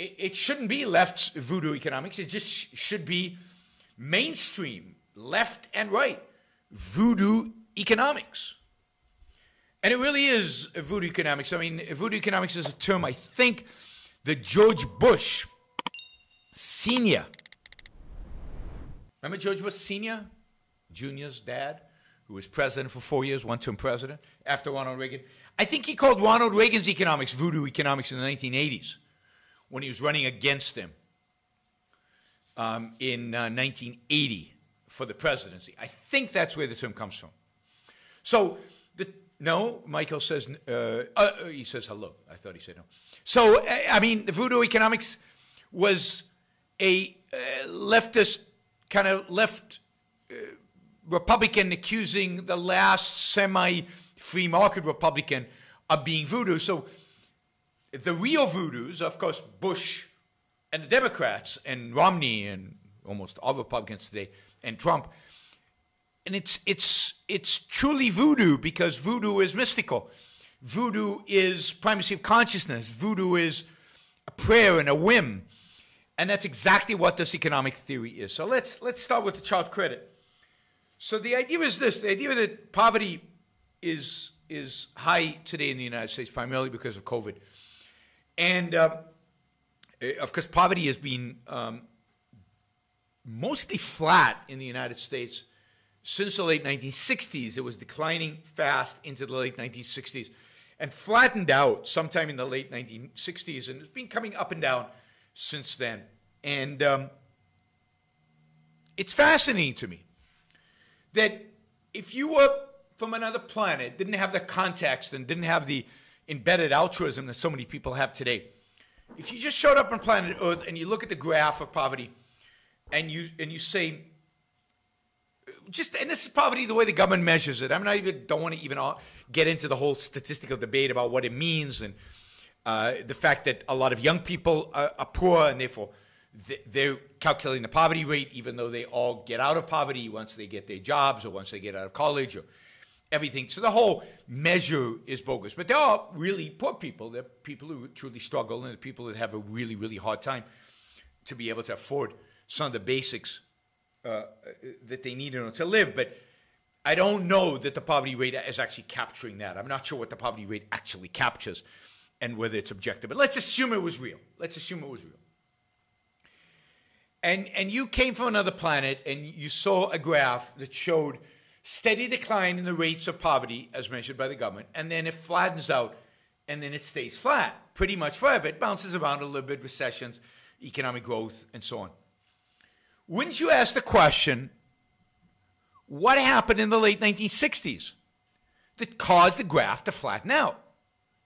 it, it shouldn't be left voodoo economics. It just sh- should be mainstream, left and right, voodoo economics. And it really is voodoo economics. I mean, voodoo economics is a term I think that George Bush Sr. Remember George Bush Sr., Jr.'s dad, who was president for four years, one term president, after Ronald Reagan? I think he called Ronald Reagan's economics voodoo economics in the 1980s when he was running against him um, in uh, 1980 for the presidency. I think that's where the term comes from. So, the, no, Michael says, uh, uh, he says hello. I thought he said no. So, I mean, the voodoo economics was a uh, leftist, kind of left uh, Republican accusing the last semi free market Republican of being voodoo. So, the real voodoos, of course, Bush and the Democrats and Romney and almost all Republicans today and Trump. And it's it's it's truly voodoo because voodoo is mystical. Voodoo is primacy of consciousness. Voodoo is a prayer and a whim. And that's exactly what this economic theory is. So let's let's start with the child credit. So the idea is this: the idea that poverty is is high today in the United States primarily because of COVID. And uh, of course, poverty has been um, mostly flat in the United States since the late 1960s. It was declining fast into the late 1960s and flattened out sometime in the late 1960s, and it's been coming up and down since then. And um, it's fascinating to me that if you were from another planet, didn't have the context, and didn't have the embedded altruism that so many people have today. If you just showed up on planet Earth and you look at the graph of poverty and you and you say just and this is poverty the way the government measures it. I'm not even don't want to even get into the whole statistical debate about what it means and uh, the fact that a lot of young people are, are poor and therefore they're calculating the poverty rate even though they all get out of poverty once they get their jobs or once they get out of college or everything. So the whole measure is bogus. But there are really poor people. There are people who truly struggle and people that have a really, really hard time to be able to afford some of the basics uh, that they need in order to live. But I don't know that the poverty rate is actually capturing that. I'm not sure what the poverty rate actually captures and whether it's objective. But let's assume it was real. Let's assume it was real. And, and you came from another planet and you saw a graph that showed – steady decline in the rates of poverty as measured by the government, and then it flattens out and then it stays flat pretty much forever. It bounces around a little bit, recessions, economic growth, and so on. Wouldn't you ask the question, what happened in the late 1960s that caused the graph to flatten out?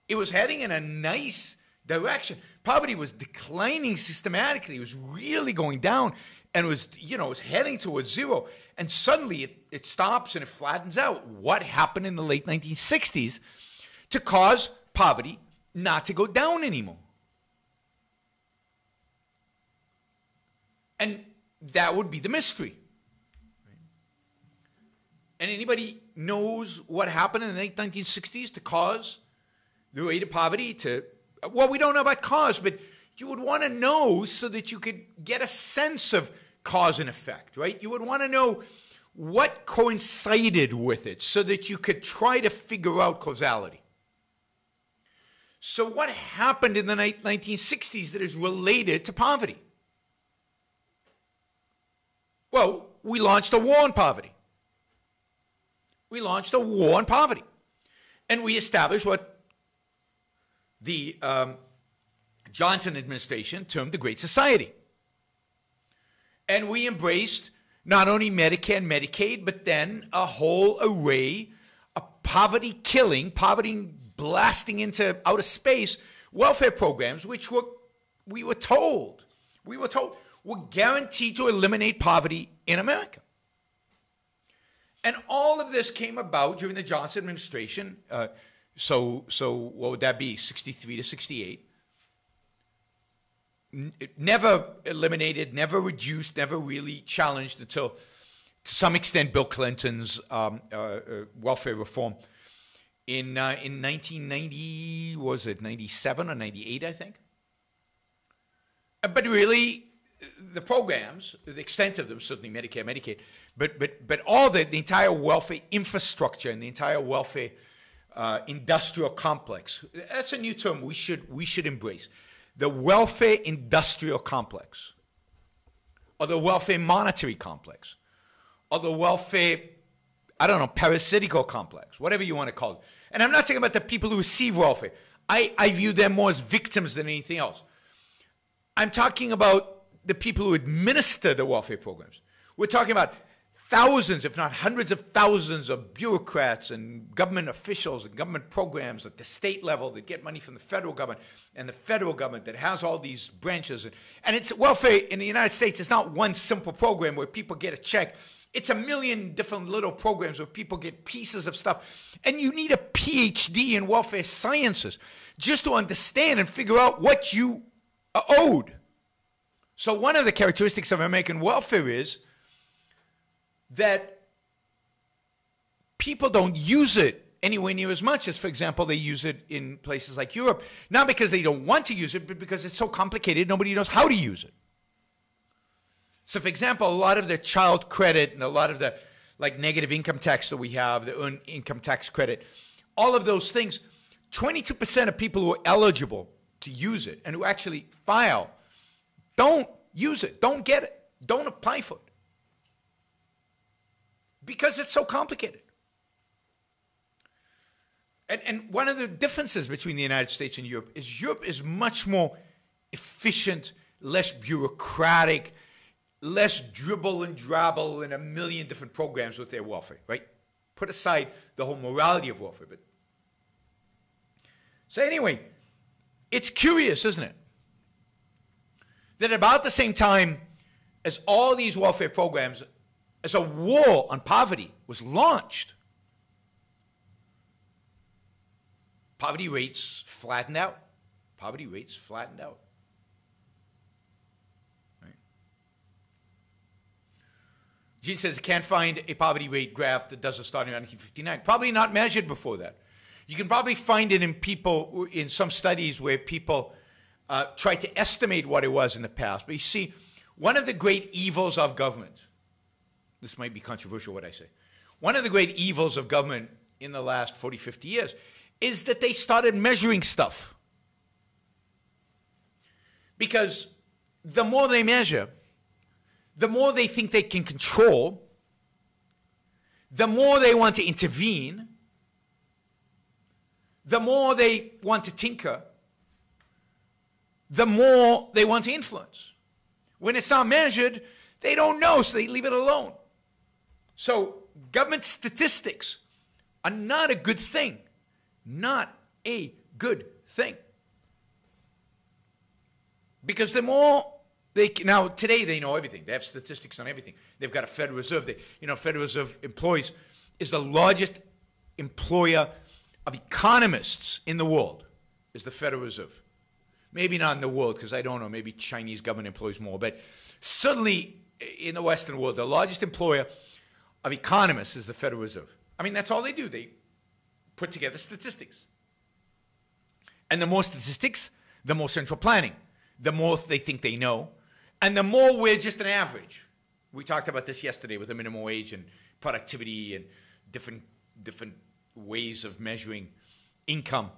It was heading in a nice direction. Poverty was declining systematically. It was really going down and was, you know, was heading towards zero. And suddenly it, it stops and it flattens out. What happened in the late 1960s to cause poverty not to go down anymore? And that would be the mystery. And anybody knows what happened in the late 1960s to cause the rate of poverty to, well, we don't know about cause, but you would want to know so that you could get a sense of cause and effect, right? You would want to know what coincided with it so that you could try to figure out causality. So, what happened in the 1960s that is related to poverty? Well, we launched a war on poverty. We launched a war on poverty. And we established what the um, Johnson administration termed the Great Society. And we embraced not only Medicare and Medicaid, but then a whole array of poverty killing, poverty blasting into outer space welfare programs, which were, we were told, we were told, were guaranteed to eliminate poverty in America. And all of this came about during the Johnson administration. Uh, so, so what would that be? 63 to 68 never eliminated, never reduced, never really challenged until, to some extent, Bill Clinton's um, uh, uh, welfare reform in uh, in 1990 was it 97 or 98 I think Uh, But really, the programs, the extent of them, certainly Medicare, Medicaid, but, but, but all the, the entire welfare infrastructure and the entire welfare uh, industrial complex, that's a new term we should, we should embrace. The welfare industrial complex, or the welfare monetary complex, or the welfare, I don't know, parasitical complex, whatever you want to call it. And I'm not talking about the people who receive welfare. I, I view them more as victims than anything else. I'm talking about the people who administer the welfare programs. We're talking about thousands, if not hundreds of thousands, of bureaucrats and government officials and government programs at the state level that get money from the federal government and the federal government that has all these branches. And it's welfare in the United States is not one simple program where people get a check. It's a million different little programs where people get pieces of stuff. And you need a PhD in welfare sciences just to understand and figure out what you are owed. So, one of the characteristics of American welfare is that people don't use it anywhere near as much as, for example, they use it in places like Europe. Not because they don't want to use it, but because it's so complicated, nobody knows how to use it. So, for example, a lot of the child credit and a lot of the like negative income tax that we have, the earned income tax credit, all of those things, 22% of people who are eligible to use it and who actually file don't use it, don't get it, don't apply for it because it's so complicated. And, and one of the differences between the United States and Europe is Europe is much more efficient, less bureaucratic, less dribble and drabble in a million different programs with their welfare, right? Put aside the whole morality of welfare. But so anyway, it's curious, isn't it? That about the same time as all these welfare programs, as a war on poverty was launched, poverty rates flattened out. Poverty rates flattened out. Right? Gene says, I can't find a poverty rate graph that does a starting in 1959. Probably not measured before that. You can probably find it in people, in some studies where people uh, try to estimate what it was in the past. But you see, one of the great evils of government, this might be controversial what I say, one of the great evils of government in the last 40, 50 years is that they started measuring stuff. Because the more they measure, the more they think they can control, the more they want to intervene, the more they want to tinker, the more they want to influence. When it's not measured, they don't know, so they leave it alone. So, government statistics are not a good thing. Not a good thing. Because the more they now today they know everything. They have statistics on everything. They've got a Federal Reserve. They, you know, Federal Reserve employees is the largest employer of economists in the world. Is the Federal Reserve? Maybe not in the world because I don't know. Maybe Chinese government employs more, but certainly eh, in the Western world, the largest employer of economists is the Federal Reserve. I mean, that's all they do. They put together statistics. And the more statistics, the more central planning, the more they think they know, and the more we're just an average. We talked about this yesterday with the minimum wage and productivity and different different ways of measuring income.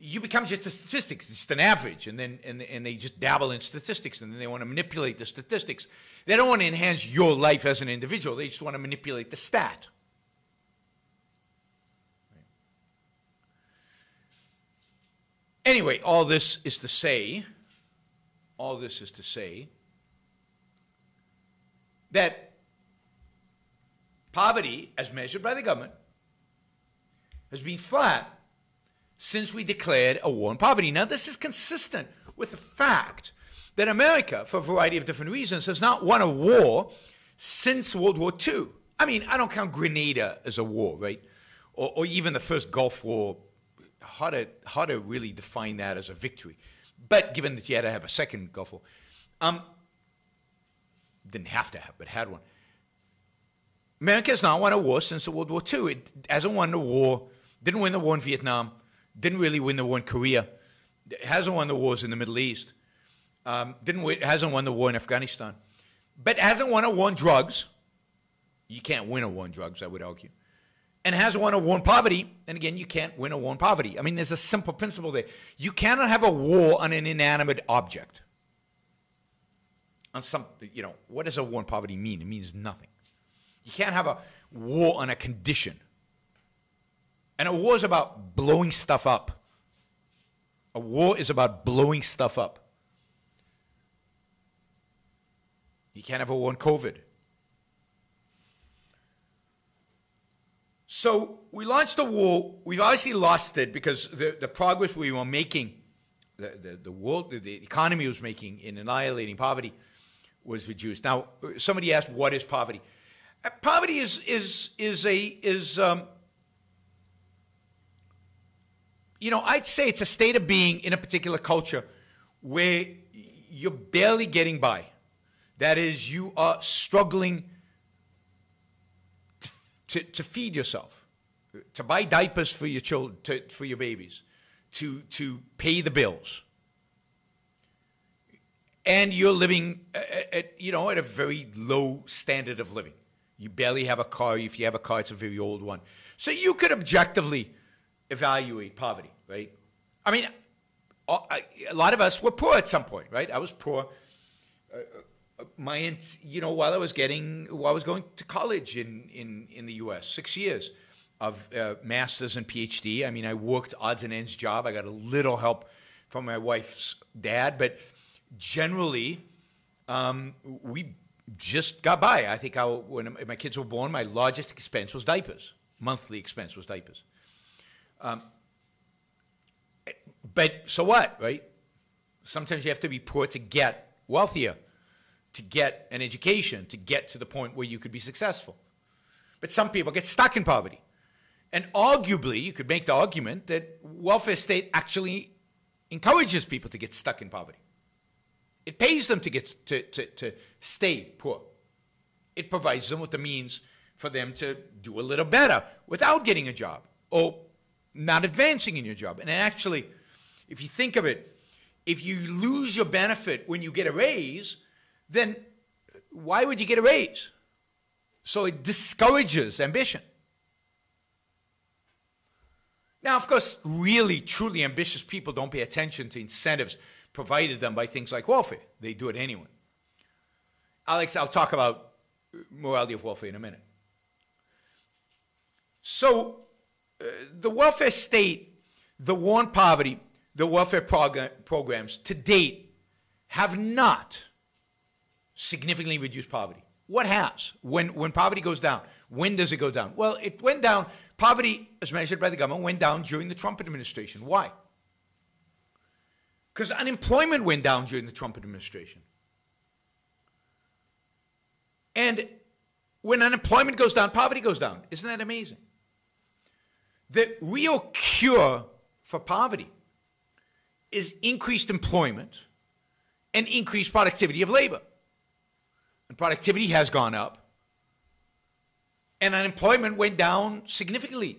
You become just a statistics, just an average, and then and, and they just dabble in statistics, and then they want to manipulate the statistics. They don't want to enhance your life as an individual. They just want to manipulate the stat. Anyway, all this is to say, all this is to say that poverty, as measured by the government, has been flat since we declared a war on poverty. Now, this is consistent with the fact that America, for a variety of different reasons, has not won a war since World War II. I mean, I don't count Grenada as a war, right? Or, or even the first Gulf War how to how to really define that as a victory. But given that you had to have a second Gulf War, um, didn't have to have, but had one. America has not won a war since World War II. It hasn't won the war, didn't win the war in Vietnam, didn't really win the war in Korea, hasn't won the wars in the Middle East. Um, didn't win, hasn't won the war in Afghanistan, but hasn't won a war on drugs. You can't win a war on drugs, I would argue. And hasn't won a war on poverty. And again, you can't win a war on poverty. I mean, there's a simple principle there. You cannot have a war on an inanimate object. On some, you know, what does a war on poverty mean? It means nothing. You can't have a war on a condition. And a war is about blowing stuff up. A war is about blowing stuff up. You can't have a war on COVID. So we launched a war. We've obviously lost it because the, the progress we were making, the, the, the world, the economy was making in annihilating poverty was reduced. Now, somebody asked, what is poverty? Uh, poverty is, is, is a, is, um, you know, I'd say it's a state of being in a particular culture where you're barely getting by. That is, you are struggling to, to feed yourself, to buy diapers for your children, to, for your babies, to, to pay the bills. And you're living at, at, you know, at a very low standard of living. You barely have a car. If you have a car, it's a very old one. So you could objectively evaluate poverty, right? I mean, a lot of us were poor at some point, right? I was poor. Uh, my you know while I was getting while I was going to college in in in the U.S. six years of uh, masters and PhD. I mean, I worked odds and ends job. I got a little help from my wife's dad, but generally, um, we just got by. I think I, when my kids were born, my largest expense was diapers. Monthly expense was diapers. Um, but so what, right? Sometimes you have to be poor to get wealthier to get an education, to get to the point where you could be successful. But some people get stuck in poverty. And arguably, you could make the argument that welfare state actually encourages people to get stuck in poverty. It pays them to get to, to, to stay poor. It provides them with the means for them to do a little better without getting a job or not advancing in your job. And actually, if you think of it, if you lose your benefit when you get a raise, then why would you get a raise? So it discourages ambition. Now, of course, really, truly ambitious people don't pay attention to incentives provided them by things like welfare. They do it anyway. Alex, I'll talk about morality of welfare in a minute. So, Uh, the welfare state, the war on poverty, the welfare prog- programs to date have not significantly reduced poverty. What has? When, when poverty goes down, when does it go down? Well, it went down, poverty, as measured by the government, went down during the Trump administration. Why? Because unemployment went down during the Trump administration. And when unemployment goes down, poverty goes down. Isn't that amazing? The real cure for poverty is increased employment and increased productivity of labor and productivity has gone up, and unemployment went down significantly.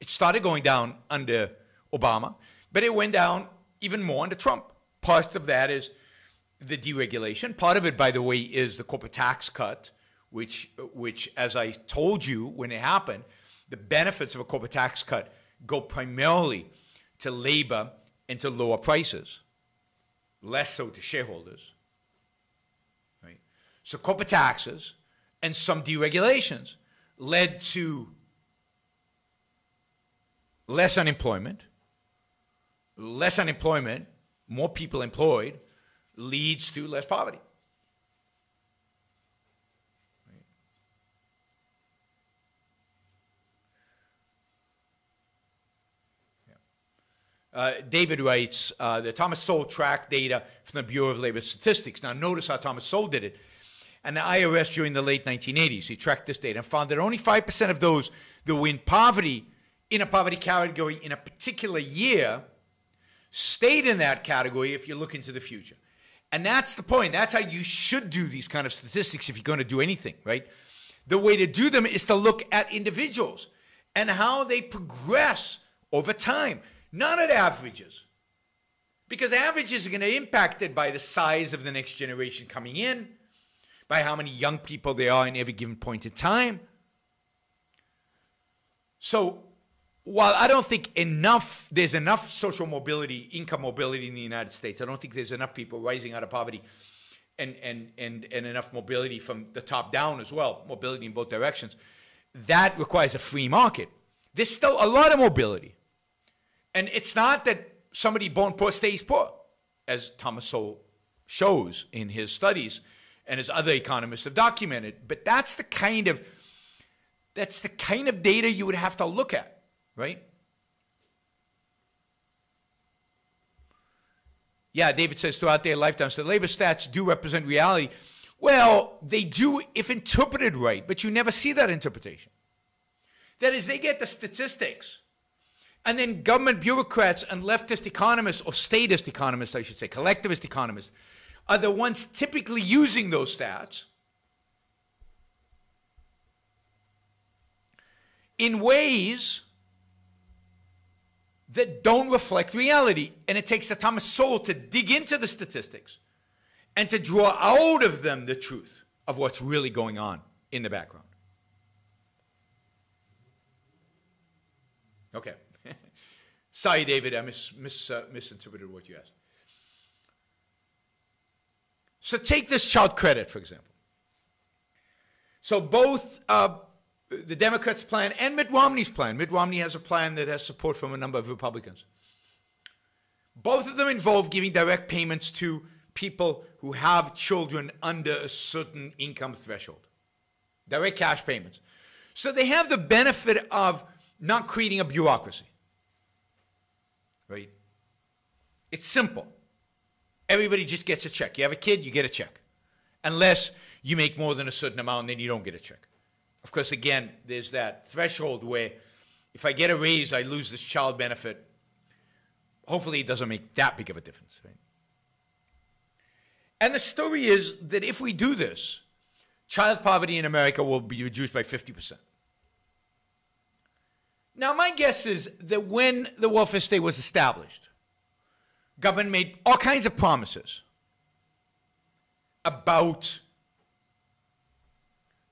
It started going down under Obama, but it went down even more under Trump. Part of that is the deregulation. Part of it, by the way, is the corporate tax cut, which, which, as I told you when it happened, the benefits of a corporate tax cut go primarily to labor and to lower prices, less so to shareholders. Right? So corporate taxes and some deregulations led to less unemployment. Less unemployment, more people employed, leads to less poverty. Uh, David writes, uh, the Thomas Sowell tracked data from the Bureau of Labor Statistics. Now, notice how Thomas Sowell did it and the IRS during the late 1980s. He tracked this data and found that only 5% of those that were in poverty, in a poverty category in a particular year, stayed in that category if you look into the future. And that's the point. That's how you should do these kind of statistics if you're going to do anything, right? The way to do them is to look at individuals and how they progress over time, not at averages. Because averages are going to be impacted by the size of the next generation coming in, by how many young people there are in every given point in time. So while I don't think enough, there's enough social mobility, income mobility in the United States, I don't think there's enough people rising out of poverty and, and, and, and enough mobility from the top down as well, mobility in both directions. That requires a free market. There's still a lot of mobility. And it's not that somebody born poor stays poor, as Thomas Sowell shows in his studies and as other economists have documented. But that's the kind of that's the kind of data you would have to look at, right? Yeah, David says throughout their lifetimes, the labor stats do represent reality. Well, they do if interpreted right, but you never see that interpretation. That is, they get the statistics, and then government bureaucrats and leftist economists, or statist economists, I should say, collectivist economists, are the ones typically using those stats in ways that don't reflect reality. And it takes a Thomas Sowell to dig into the statistics and to draw out of them the truth of what's really going on in the background. Okay. Sorry, David, I mis- mis- uh, misinterpreted what you asked. So take this child credit, for example. So both uh, the Democrats' plan and Mitt Romney's plan. Mitt Romney has a plan that has support from a number of Republicans. Both of them involve giving direct payments to people who have children under a certain income threshold. Direct cash payments. So they have the benefit of not creating a bureaucracy. Right? It's simple. Everybody just gets a check. You have a kid, you get a check. Unless you make more than a certain amount, then you don't get a check. Of course, again, there's that threshold where if I get a raise, I lose this child benefit. Hopefully, it doesn't make that big of a difference. Right? And the story is that if we do this, child poverty in America will be reduced by 50%. Now, my guess is that when the welfare state was established, government made all kinds of promises about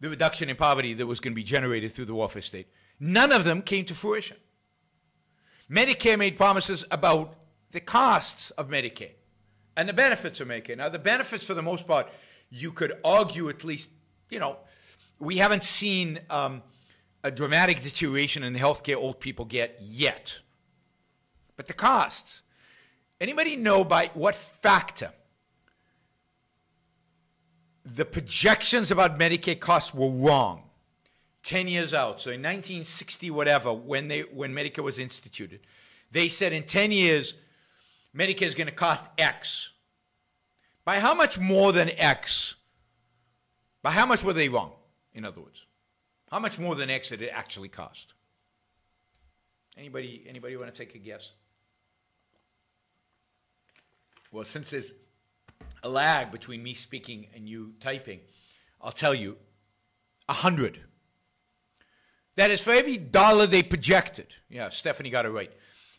the reduction in poverty that was going to be generated through the welfare state. None of them came to fruition. Medicare made promises about the costs of Medicare and the benefits of Medicare. Now, the benefits, for the most part, you could argue at least, you know, we haven't seen um, a dramatic deterioration in the healthcare old people get yet. But the costs, anybody know by what factor the projections about Medicaid costs were wrong 10 years out. So in 1960, whatever, when, they, when Medicare was instituted, they said in 10 years, Medicare is going to cost X. By how much more than X? By how much were they wrong, in other words? How much more than X did it actually cost? Anybody, anybody want to take a guess? Well, since there's a lag between me speaking and you typing, I'll tell you, a hundred. That is for every dollar they projected. Yeah, Stephanie got it right.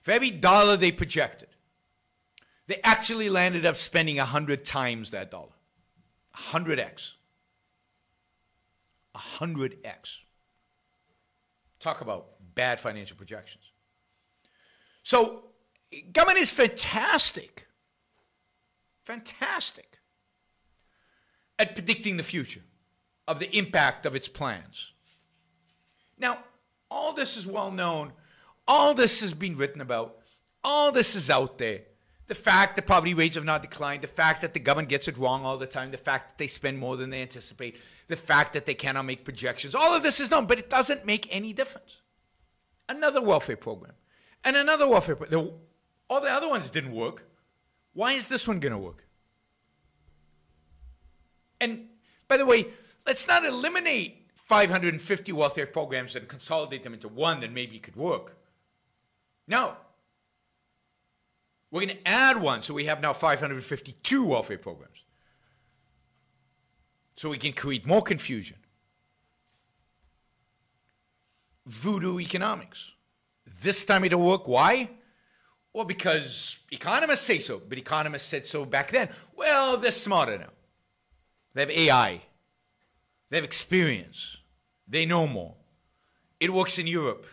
For every dollar they projected, they actually landed up spending a hundred times that dollar. A hundred X. A hundred X. Talk about bad financial projections. So government is fantastic fantastic at predicting the future of the impact of its plans. Now, all this is well known, all this has been written about, all this is out there. The fact that poverty rates have not declined, the fact that the government gets it wrong all the time, the fact that they spend more than they anticipate, the fact that they cannot make projections, all of this is known, but it doesn't make any difference. Another welfare program, and another welfare program. All the other ones didn't work. Why is this one going to work? And by the way, let's not eliminate 550 welfare programs and consolidate them into one that maybe could work. No. We're going to add one, so we have now 552 welfare programs. So we can create more confusion. Voodoo economics. This time it'll work. Why? Well, because economists say so, but economists said so back then. Well, they're smarter now. They have AI. They have experience. They know more. It works in Europe.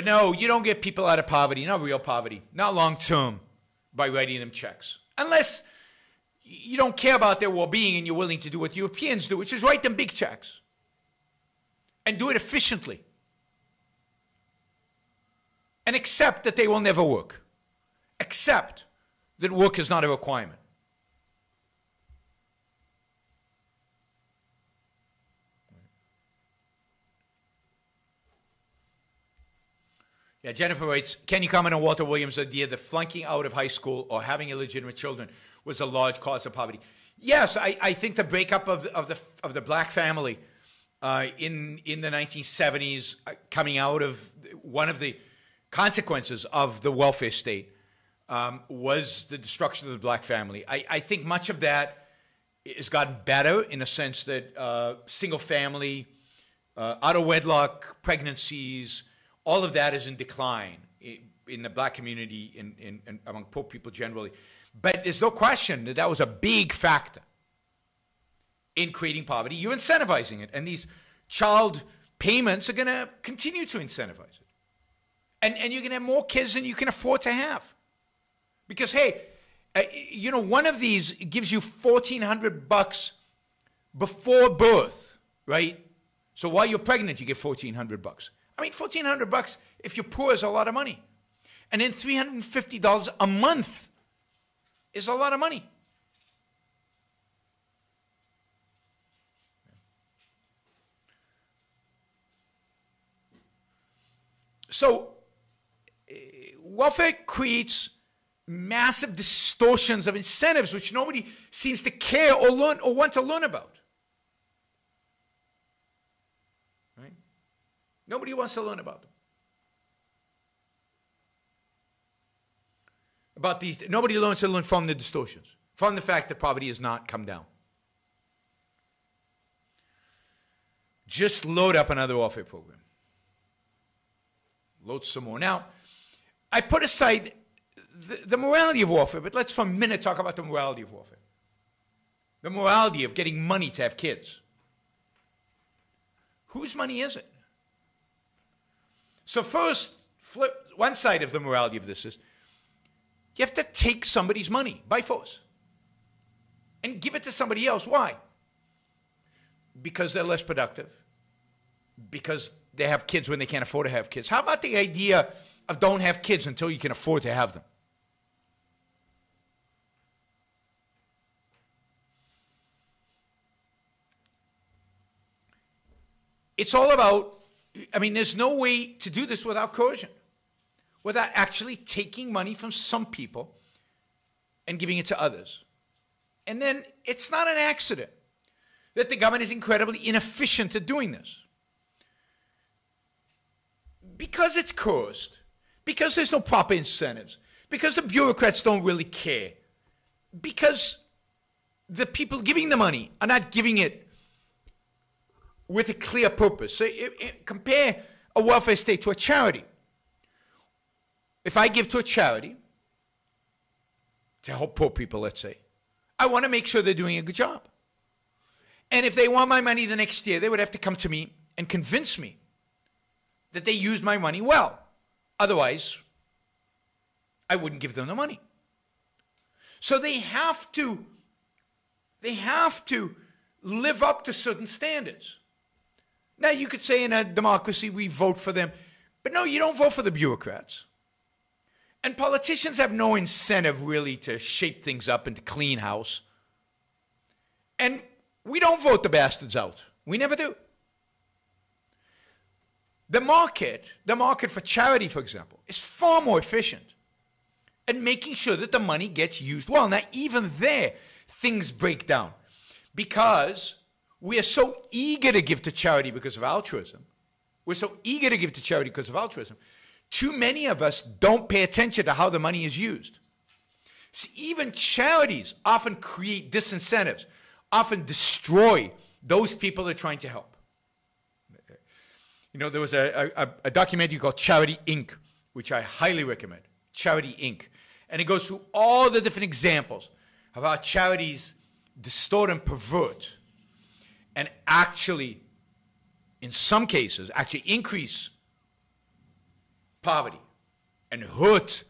But no, you don't get people out of poverty, not real poverty, not long term, by writing them checks. Unless you don't care about their well being and you're willing to do what Europeans do, which is write them big checks and do it efficiently and accept that they will never work. Accept that work is not a requirement. Yeah, Jennifer writes, can you comment on Walter Williams' idea that flunking out of high school or having illegitimate children was a large cause of poverty? Yes, I, I think the breakup of, of, the, of the black family uh, in, in the 1970s, uh, coming out of one of the consequences of the welfare state um, was the destruction of the black family. I, I think much of that has gotten better in a sense that uh, single family, uh, out of wedlock pregnancies, all of that is in decline in, the black community, in, in, in, among poor people generally. But there's no question that that was a big factor in creating poverty. You're incentivizing it, and these child payments are going to continue to incentivize it. And, and you're going to have more kids than you can afford to have. Because, hey, uh, you know, one of these gives you 1400 bucks before birth, right? So while you're pregnant, you get 1400 bucks. I mean, 1400 bucks if you're poor is a lot of money. And then $350 a month is a lot of money. So, uh, welfare creates massive distortions of incentives which nobody seems to care or learn or want to learn about. Nobody wants to learn about them. About these, nobody learns to learn from the distortions, from the fact that poverty has not come down. Just load up another welfare program. Load some more. Now, I put aside the, the morality of warfare, but let's for a minute talk about the morality of warfare. The morality of getting money to have kids. Whose money is it? So first, flip one side of the morality of this is you have to take somebody's money by force and give it to somebody else. Why? Because they're less productive. Because they have kids when they can't afford to have kids. How about the idea of don't have kids until you can afford to have them? It's all about I mean, there's no way to do this without coercion, without actually taking money from some people and giving it to others. And then it's not an accident that the government is incredibly inefficient at doing this. Because it's coerced, because there's no proper incentives, because the bureaucrats don't really care, because the people giving the money are not giving it with a clear purpose. So it, it, compare a welfare state to a charity. If I give to a charity to help poor people, let's say, I want to make sure they're doing a good job. And if they want my money the next year, they would have to come to me and convince me that they used my money well. Otherwise, I wouldn't give them the money. So they have to they have to live up to certain standards. Now, you could say in a democracy we vote for them, but no, you don't vote for the bureaucrats. And politicians have no incentive really to shape things up and to clean house. And we don't vote the bastards out. We never do. The market, the market for charity, for example, is far more efficient at making sure that the money gets used well. Now, even there, things break down because we are so eager to give to charity because of altruism. We're so eager to give to charity because of altruism. Too many of us don't pay attention to how the money is used. See, even charities often create disincentives, often destroy those people they're trying to help. You know, there was a, a, a documentary called Charity Inc., which I highly recommend. Charity Inc. And it goes through all the different examples of how charities distort and pervert and actually, in some cases, actually increase poverty and hurt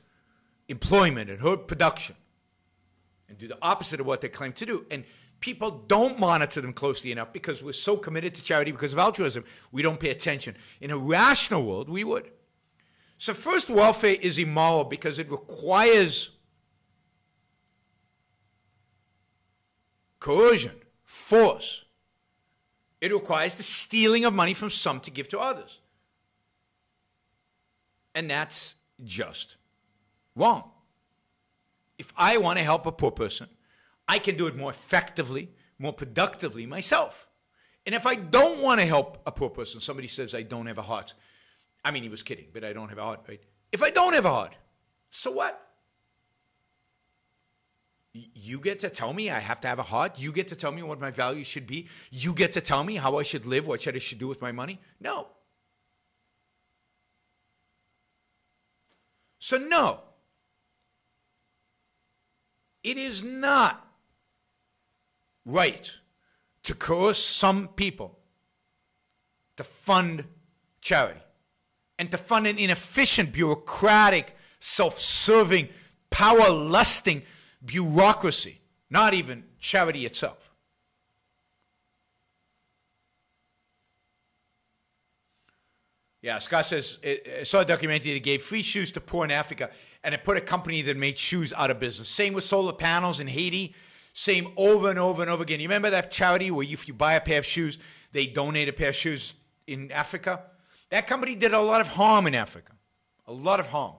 employment and hurt production and do the opposite of what they claim to do. And people don't monitor them closely enough because we're so committed to charity because of altruism, we don't pay attention. In a rational world, we would. So, first, welfare is immoral because it requires coercion, force. It requires the stealing of money from some to give to others. And that's just wrong. If I want to help a poor person, I can do it more effectively, more productively myself. And if I don't want to help a poor person, somebody says I don't have a heart. I mean, he was kidding, but I don't have a heart, right? If I don't have a heart, so what? You get to tell me I have to have a heart. You get to tell me what my values should be. You get to tell me how I should live, what I should do with my money. No. So, no. It is not right to coerce some people to fund charity and to fund an inefficient, bureaucratic, self serving, power lusting bureaucracy, not even charity itself. Yeah, Scott says, I saw a documentary that gave free shoes to poor in Africa, and it put a company that made shoes out of business. Same with solar panels in Haiti. Same over and over and over again. You remember that charity where if you buy a pair of shoes, they donate a pair of shoes in Africa? That company did a lot of harm in Africa, a lot of harm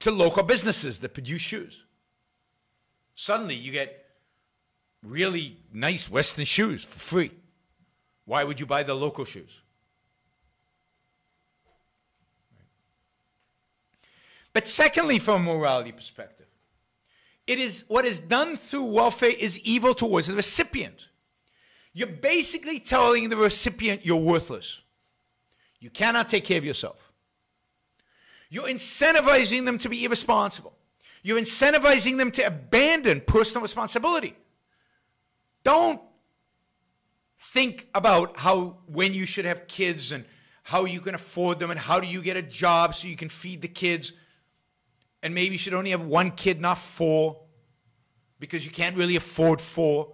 to local businesses that produce shoes. Suddenly, you get really nice Western shoes for free. Why would you buy the local shoes? But secondly, from a morality perspective, it is what is done through welfare is evil towards the recipient. You're basically telling the recipient you're worthless. You cannot take care of yourself. You're incentivizing them to be irresponsible. You're incentivizing them to abandon personal responsibility. Don't think about how when you should have kids and how you can afford them and how do you get a job so you can feed the kids. And maybe you should only have one kid not four because you can't really afford four.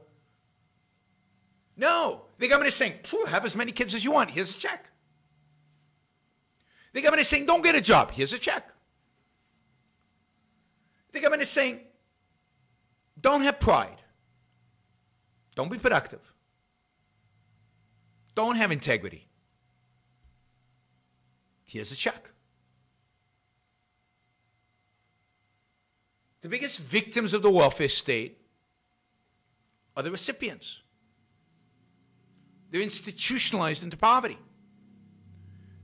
No. The government is saying have as many kids as you want. Here's a check. The government is saying don't get a job. Here's a check the government is saying, don't have pride. Don't be productive. Don't have integrity. Here's a check. The biggest victims of the welfare state are the recipients. They're institutionalized into poverty.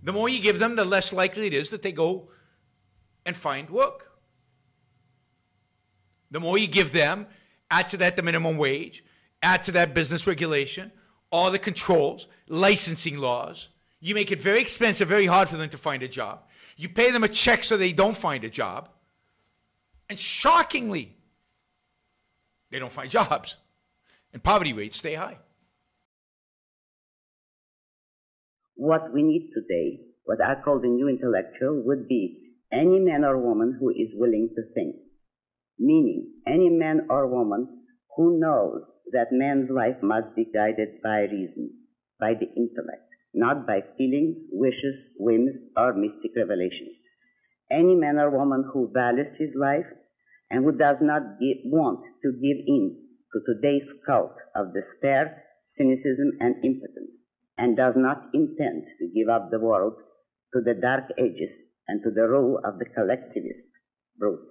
The more you give them, the less likely it is that they go and find work. The more you give them, add to that the minimum wage, add to that business regulation, all the controls, licensing laws. You make it very expensive, very hard for them to find a job. You pay them a check so they don't find a job. And shockingly, they don't find jobs. And poverty rates stay high. What we need today, what I call the new intellectual, would be any man or woman who is willing to think meaning any man or woman who knows that man's life must be guided by reason, by the intellect, not by feelings, wishes, whims, or mystic revelations. Any man or woman who values his life and who does not give, want to give in to today's cult of despair, cynicism, and impotence, and does not intend to give up the world to the dark ages and to the rule of the collectivist brute.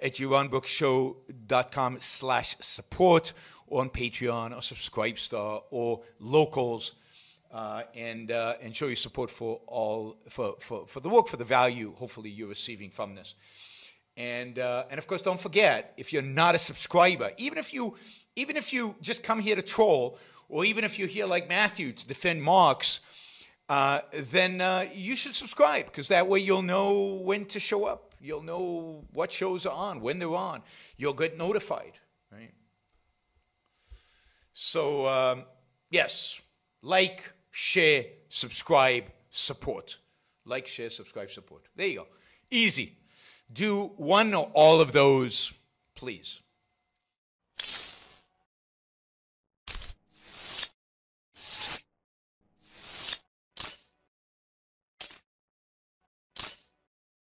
at yaronbrookshow.com slash support or on Patreon or Subscribestar or Locals. Uh, and uh, and show your support for all for, for, for the work for the value hopefully you're receiving from this and uh, and of course don't forget if you're not a subscriber even if you even if you just come here to troll, or even if you're here like Matthew to defend Marx, uh, then uh, you should subscribe because that way you'll know when to show up. You'll know what shows are on, when they're on. You'll get notified, right? So, um, yes, like, share, subscribe, support. Like, share, subscribe, support. There you go. Easy. Do one or all of those, please.